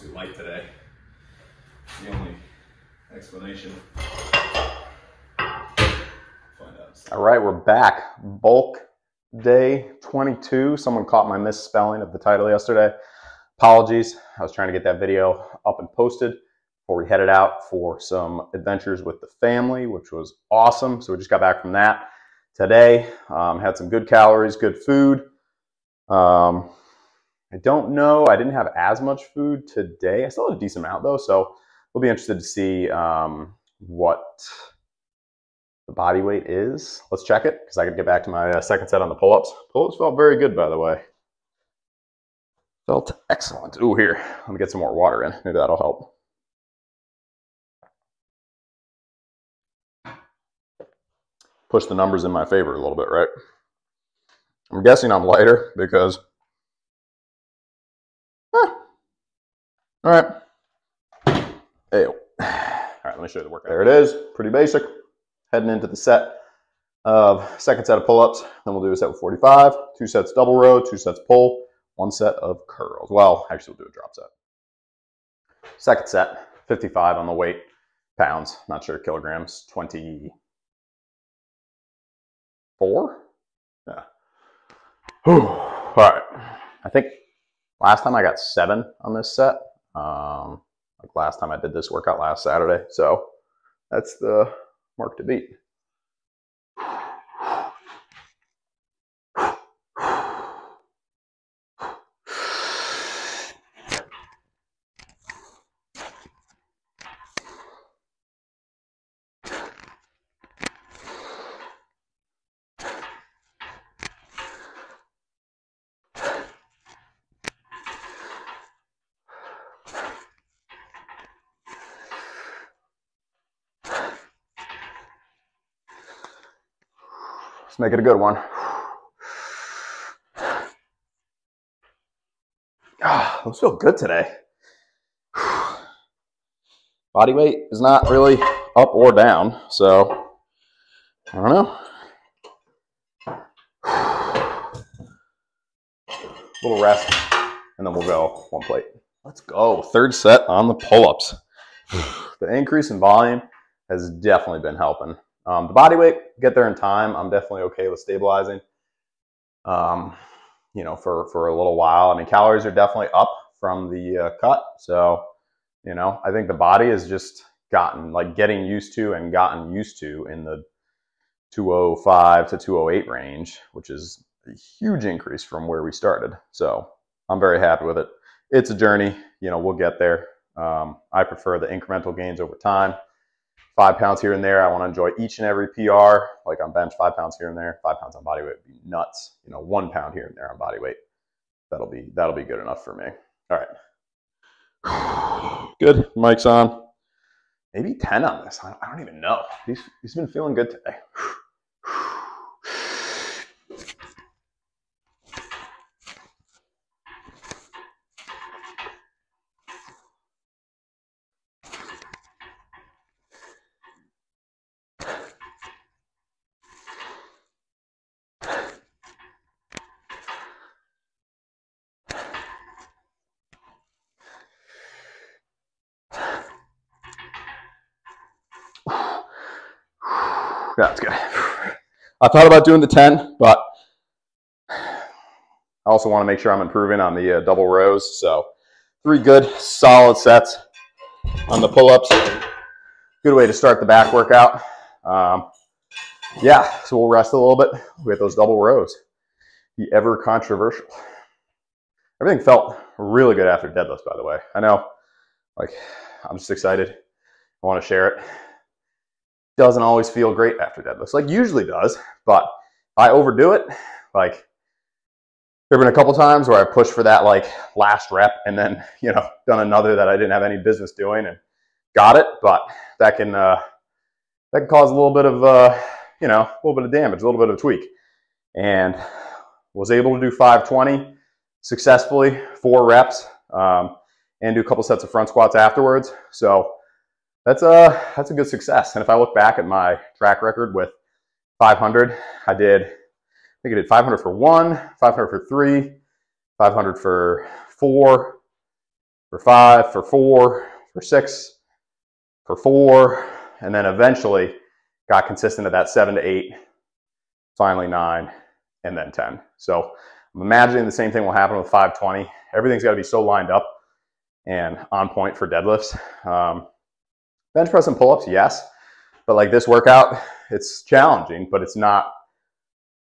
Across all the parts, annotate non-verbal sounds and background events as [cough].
be light today. The only explanation. All right, we're back. Bulk day 22. Someone caught my misspelling of the title yesterday. Apologies. I was trying to get that video up and posted before we headed out for some adventures with the family, which was awesome. So we just got back from that today. Um, had some good calories, good food. Um, I don't know. I didn't have as much food today. I still had a decent amount though, so we'll be interested to see um, what the body weight is. Let's check it because I could get back to my uh, second set on the pull-ups. Pull-ups felt very good, by the way. Felt excellent. Ooh, here, let me get some more water in. Maybe that'll help. Push the numbers in my favor a little bit, right? I'm guessing I'm lighter because, all right. Hey, all right, let me show you the workout. There it is, pretty basic heading into the set of second set of pull-ups. Then we'll do a set with 45, two sets double row, two sets pull, one set of curls. Well, actually we'll do a drop set. Second set, 55 on the weight, pounds, not sure, kilograms, 24? Yeah. Whew. All right. I think last time I got seven on this set. Um, like last time I did this workout last Saturday. So that's the mark to beat. Make it a good one. [sighs] Ah, those feel good today. [sighs] Body weight is not really up or down, so I don't know. [sighs] Little rest, and then we'll go one plate. Let's go. Third set on the pull-ups. The increase in volume has definitely been helping. Um, the body weight, get there in time. I'm definitely okay with stabilizing. Um, you know, for for a little while. I mean, calories are definitely up from the uh, cut. So, you know, I think the body has just gotten like getting used to and gotten used to in the 205 to 208 range, which is a huge increase from where we started. So I'm very happy with it. It's a journey. You know, we'll get there. Um, I prefer the incremental gains over time five pounds here and there. I want to enjoy each and every PR. Like on bench, five pounds here and there, five pounds on body weight would be nuts. You know, one pound here and there on body weight. That'll be that'll be good enough for me. All right. [sighs] Good. Mic's on. Maybe 10 on this. I don't even know. He's, he's been feeling good today. [sighs] That's good. I thought about doing the 10, but I also want to make sure I'm improving on the uh, double rows. So three good solid sets on the pull-ups. Good way to start the back workout. Um, yeah, so we'll rest a little bit We with those double rows. The ever controversial. Everything felt really good after deadlifts, by the way. I know, like, I'm just excited. I want to share it doesn't always feel great after deadlifts. Like usually does, but I overdo it. Like there have been a couple times where I pushed for that like last rep and then, [laughs] you know, done another that I didn't have any business doing and got it, but that can uh, that can cause a little bit of uh, you know, a little bit of damage, a little bit of a tweak. And was able to do 520 successfully, four reps, um, and do a couple sets of front squats afterwards. So that's a that's a good success. And if I look back at my track record with 500, I did I think I did 500 for one, 500 for three, 500 for four, for five, for four, for six, for four, and then eventually got consistent at that seven to eight, finally nine, and then 10. So I'm imagining the same thing will happen with 520. Everything's got to be so lined up and on point for deadlifts. Um, bench press and pull-ups, yes. But like this workout, it's challenging, but it's not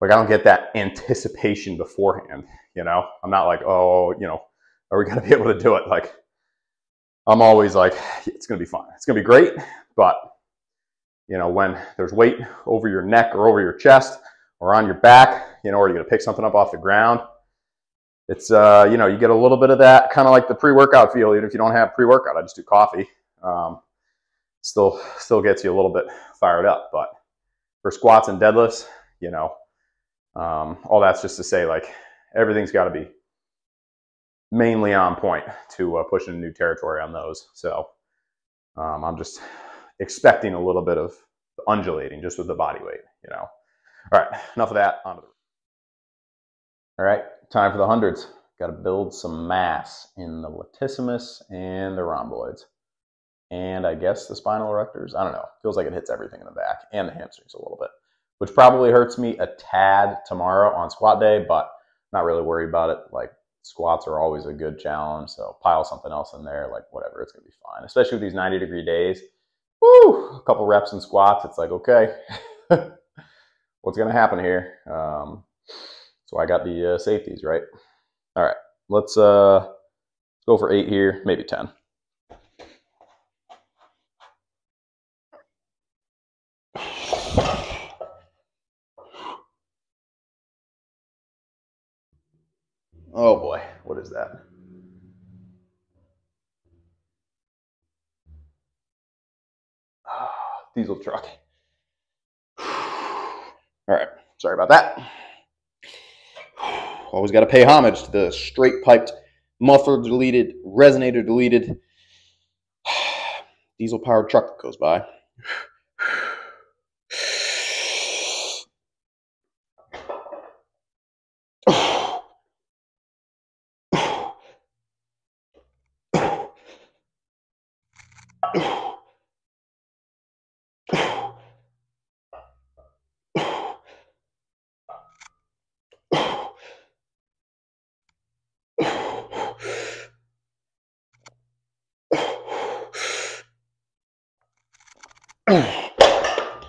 like I don't get that anticipation beforehand. You know, I'm not like, oh, you know, are we going to be able to do it? Like, I'm always like, it's going to be fun. It's going to be great. But, you know, when there's weight over your neck or over your chest or on your back, you know, or you're to pick something up off the ground, it's, uh, you know, you get a little bit of that kind of like the pre workout feel, even if you don't have pre workout. I just do coffee. Um, still, still gets you a little bit fired up. But for squats and deadlifts, you know, um, all that's just to say, like, everything's got to be mainly on point to uh, push into new territory on those. So um, I'm just expecting a little bit of undulating just with the body weight, you know. All right, enough of that. On to the... All right, time for the hundreds. Got to build some mass in the latissimus and the rhomboids. And I guess the spinal erectors. I don't know. Feels like it hits everything in the back and the hamstrings a little bit, which probably hurts me a tad tomorrow on squat day, but not really worried about it. Like squats are always a good challenge. So pile something else in there, like whatever, it's gonna be fine. Especially with these 90 degree days. Woo! A couple reps in squats, it's like, okay, [laughs] what's gonna happen here? Um, so I got the uh, safeties, right? All right, let's uh, go for eight here, maybe 10. Oh boy, what is that? Oh, diesel truck. [sighs] All right, sorry about that. [sighs] Always got to pay homage to the straight piped, muffler deleted, resonator deleted, [sighs] diesel powered truck that goes by.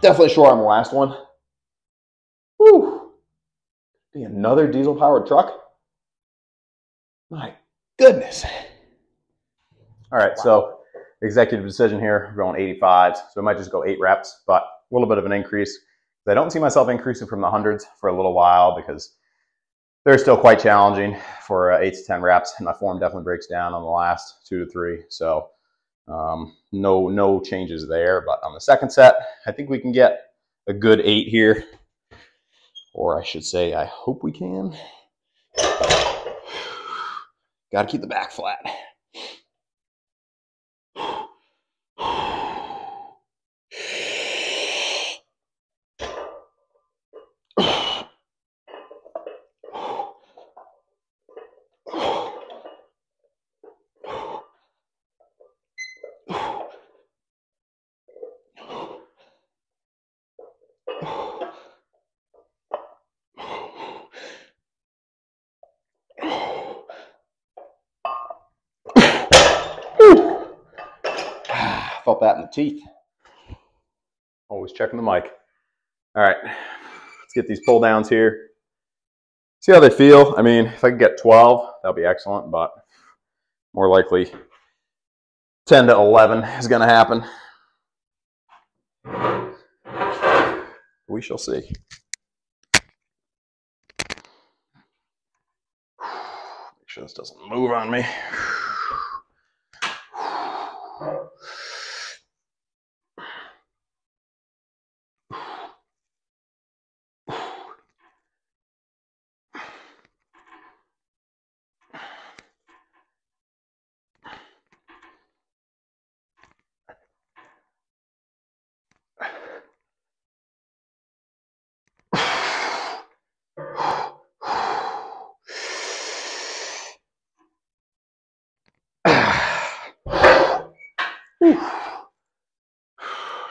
Definitely sure I'm the last one. Whew. Be another diesel powered truck. My goodness. All right, wow. so executive decision here, we're going 85s. So we might just go eight reps, but a little bit of an increase. I don't see myself increasing from the hundreds for a little while because they're still quite challenging for uh, eight to 10 reps. And my form definitely breaks down on the last two to three. So um, no, no changes there. But on the second set, I think we can get a good eight here. Or I should say, I hope we can. Got to keep the back flat. Felt that in the teeth. Always checking the mic. All right, let's get these pull downs here. See how they feel. I mean, if I could get 12, that'll be excellent, but more likely 10 to 11 is going to happen. We shall see. Make sure this doesn't move on me. [sighs]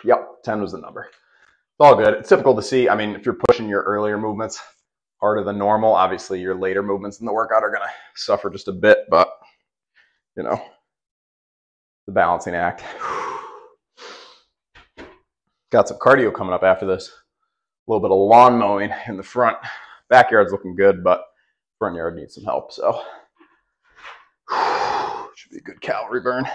Yep, 10 was the number. It's all good. It's typical to see. I mean, if you're pushing your earlier movements harder than normal, obviously your later movements in the workout are going to suffer just a bit, but you know, the balancing act. [sighs] Got some cardio coming up after this. A little bit of lawn mowing in the front. Backyard's looking good, but front yard needs some help. So [sighs] should be a good calorie burn.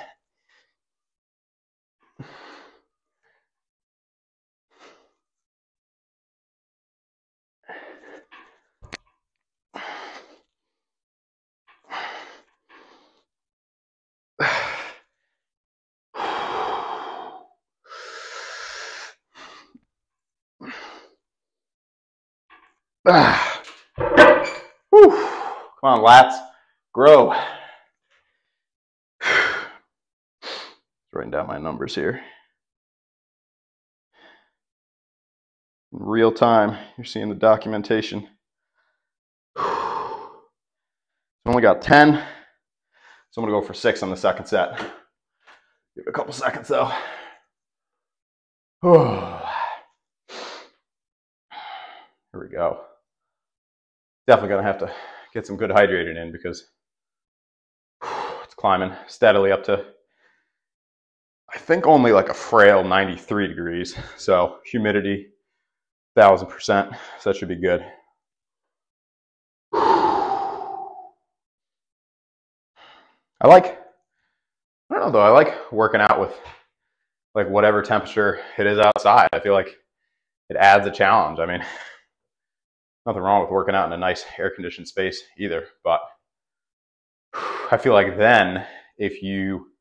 [sighs] Whew. Come on, lats, grow. writing down my numbers here. In real time, you're seeing the documentation. So only got 10. So I'm gonna go for six on the second set. Give it a couple seconds though. [sighs] Here we go definitely going to have to get some good hydrated in because [sighs] it's climbing steadily up to, I think only like a frail 93 degrees. So humidity, thousand percent. So that should be good. [sighs] I like, I don't know though, I like working out with like whatever temperature it is outside. I feel like it adds a challenge. I mean, [laughs] nothing wrong with working out in a nice air conditioned space either. But I feel like then if you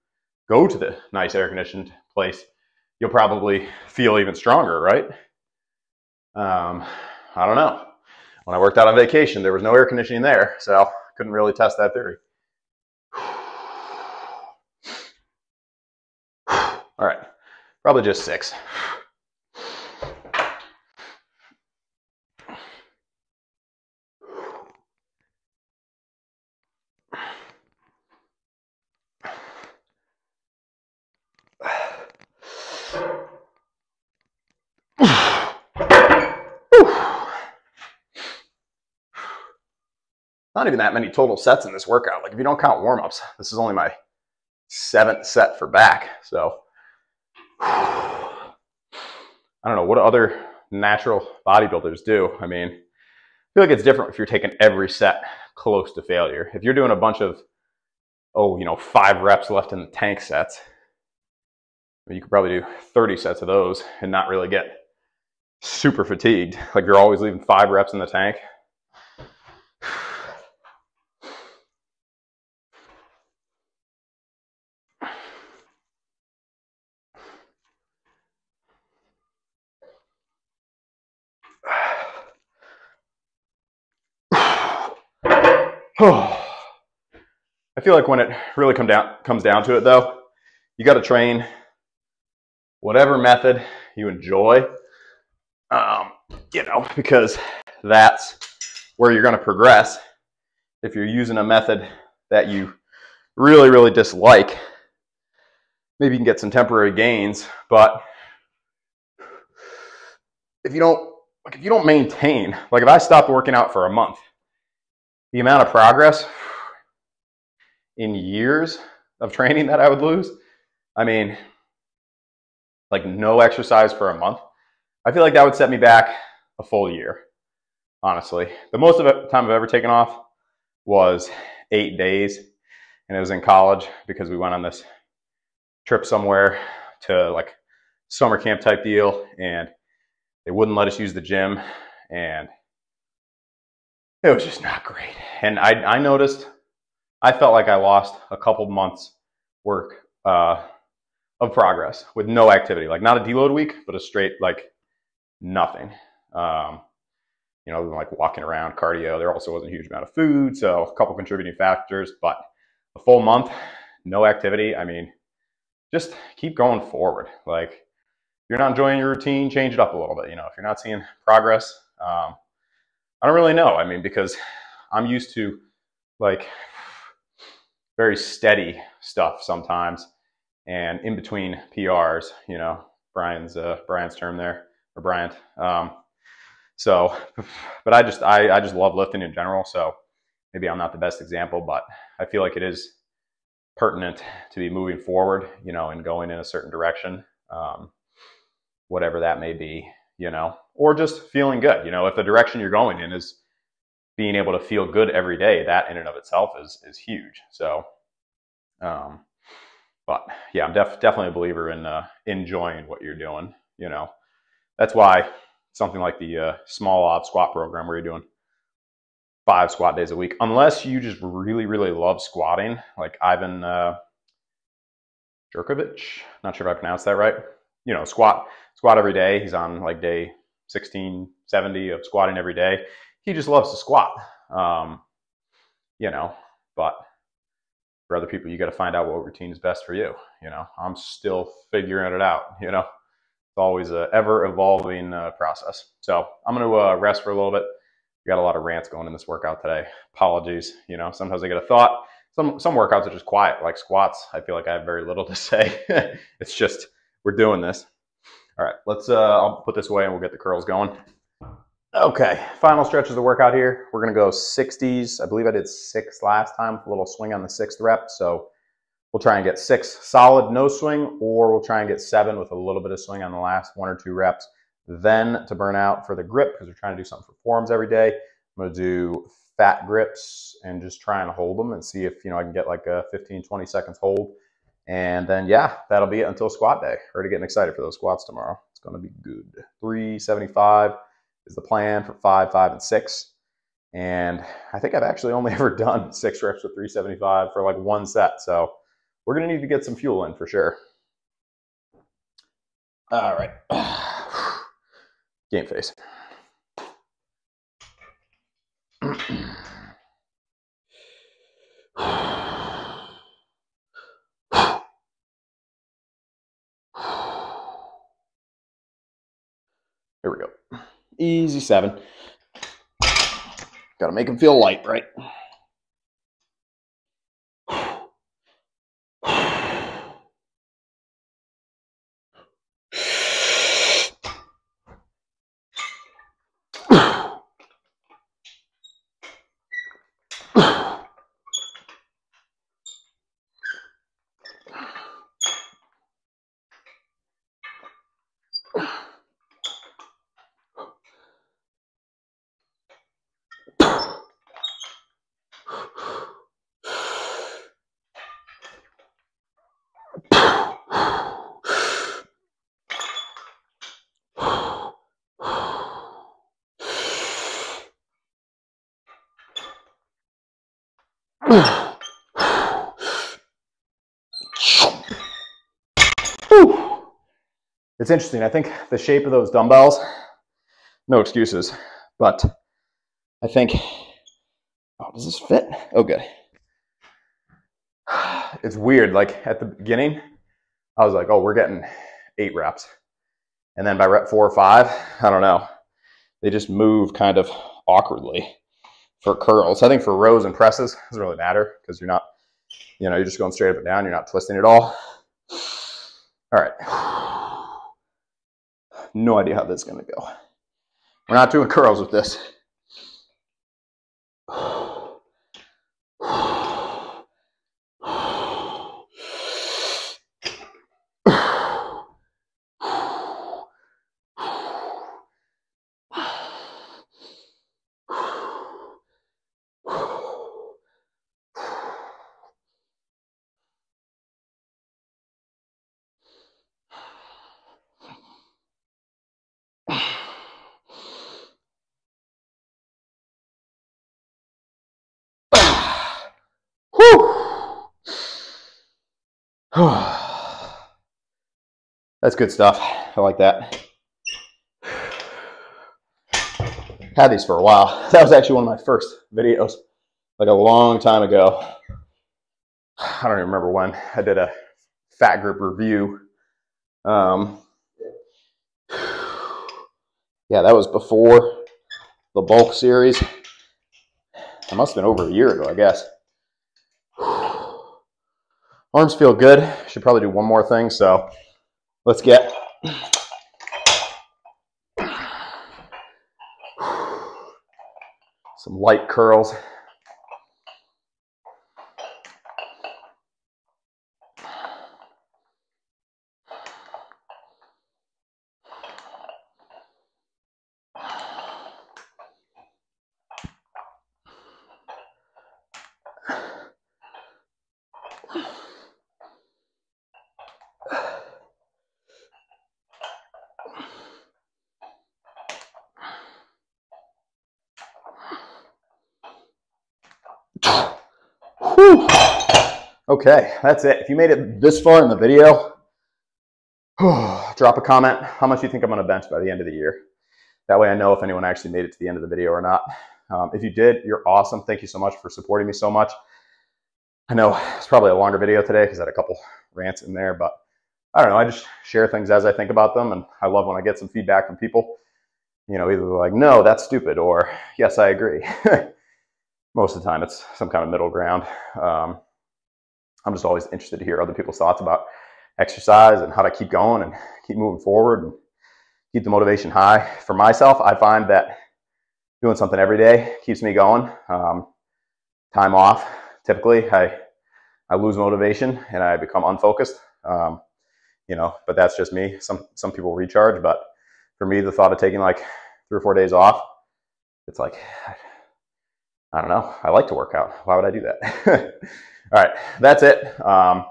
go to the nice air conditioned place, you'll probably feel even stronger, right? Um, I don't know. When I worked out on vacation, there was no air conditioning there, so couldn't really test that theory. [sighs] All right, probably just six. Not even that many total sets in this workout. Like if you don't count warm-ups, this is only my seventh set for back. So [sighs] I don't know what other natural bodybuilders do. I mean, I feel like it's different if you're taking every set close to failure. If you're doing a bunch of, oh, you know, five reps left in the tank sets, you could probably do 30 sets of those and not really get super fatigued. Like you're always leaving five reps in the tank. Feel like when it really come down, comes down to it, though, you got to train whatever method you enjoy, um, you know, because that's where you're going to progress. If you're using a method that you really, really dislike, maybe you can get some temporary gains, but if you don't, like if you don't maintain, like if I stopped working out for a month, the amount of progress in years of training that I would lose. I mean, like no exercise for a month. I feel like that would set me back a full year, honestly. The most of the time I've ever taken off was eight days, and it was in college because we went on this trip somewhere to like summer camp type deal, and they wouldn't let us use the gym, and it was just not great. And I, I noticed, I felt like I lost a couple months work uh, of progress with no activity, like not a deload week, but a straight like nothing. Um, you know, like walking around, cardio. There also wasn't a huge amount of food, so a couple contributing factors. But a full month, no activity. I mean, just keep going forward. Like, if you're not enjoying your routine, change it up a little bit. You know, if you're not seeing progress, um, I don't really know. I mean, because I'm used to like very steady stuff sometimes and in between PRs, you know, Brian's uh, Brian's term there or Bryant. Um, so, but I just I, I just love lifting in general. So maybe I'm not the best example, but I feel like it is pertinent to be moving forward, you know, and going in a certain direction, um, whatever that may be, you know, or just feeling good. You know, if the direction you're going in is being able to feel good every day, that in and of itself is is huge. So, um, but yeah, I'm def- definitely a believer in uh, enjoying what you're doing. You know, that's why something like the uh, Smolov squat program where you're doing five squat days a week, unless you just really, really love squatting, like Ivan uh, Jurkovic. Not sure if I pronounced that right. You know, squat squat every day. He's on like day 16, 70 of squatting every day. He just loves to squat. Um, you know, but for other people, you got to find out what routine is best for you. You know, I'm still figuring it out. You know, it's always a ever evolving uh, process. So I'm going to uh, rest for a little bit we got a lot of rants going in this workout today. Apologies. You know, sometimes I get a thought. Some some workouts are just quiet, like squats. I feel like I have very little to [laughs] say. it's just we're doing this. All right, let's. Uh, I'll put this away and we'll get the curls going. Okay, final stretch of the workout here. We're gonna go 60s. I believe I did six last time a little swing on the sixth rep. So we'll try and get six solid no swing, or we'll try and get seven with a little bit of swing on the last one or two reps. Then to burn out for the grip, because we're trying to do something for forms every day, I'm gonna do fat grips and just try and hold them and see if you know I can get like a 15, 20 seconds hold. And then yeah, that'll be it until squat day. Already getting excited for those squats tomorrow. It's gonna be good. 375 is the plan for five, five, and six. And I think I've actually only [laughs] ever done six reps with 375 for like one set. So we're gonna need to get some fuel in for sure. All right. [sighs] Game face. [clears throat] Here we go. Easy seven. Got to make them feel light, right? It's interesting. I think the shape of those dumbbells, no excuses, but I think, oh, does this fit? Oh, good. [sighs] It's weird. Like at the beginning, I was like, oh, we're getting eight reps. And then by rep four or five, I don't know, they just move kind of awkwardly for curls. I think for rows and presses, doesn't really matter because you're not, you know, you're just going straight up and down. You're not twisting it all. All right. No idea how this is going to go. We're not doing curls with this. [sighs] That's good stuff. I like that. Had these for a while. That was actually one of my first videos, like a long time ago. I don't even remember when. I did a fat grip review. Um, yeah, that was before the bulk series. It must have been over a year ago, I guess. Arms feel good. Should probably do one more thing. So let's get Some light curls. Whew. Okay, that's it. If you made it this far in the video, [sighs] drop a comment how much you think I'm to bench by the end of the year. That way I know if anyone actually made it to the end of the video or not. Um, if you did, you're awesome. Thank you so much for supporting me so much. I know it's probably a longer video today because I had a couple rants in there, but I don't know. I just share things as I think about them, and I love when I get some feedback from people. You know, either like, no, that's stupid, or yes, I agree. [laughs] most of the time it's some kind of middle ground. Um, I'm just always interested to hear other people's thoughts about exercise and how to keep going and keep moving forward and keep the motivation high. For myself, I find that doing something every day keeps me going. Um, time off, typically, I I lose motivation and I become unfocused. Um, you know, but that's just me. Some some people recharge, but for me, the thought of taking like three or four days off, it's like I don't know. I like to work out. Why would I do that? [laughs] All right, that's it. Um,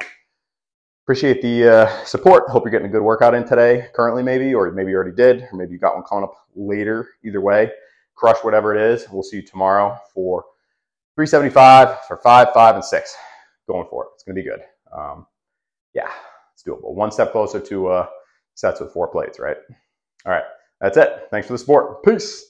appreciate the uh, support. Hope you're getting a good workout in today, currently maybe, or maybe you already did, or maybe you got one coming up later. Either way, crush whatever it is. We'll see you tomorrow for 375 for five, five, and six. Going for it. It's going to be good. Um, yeah, it's doable. One step closer to uh, sets with four plates, right? All right, that's it. Thanks for the support. Peace.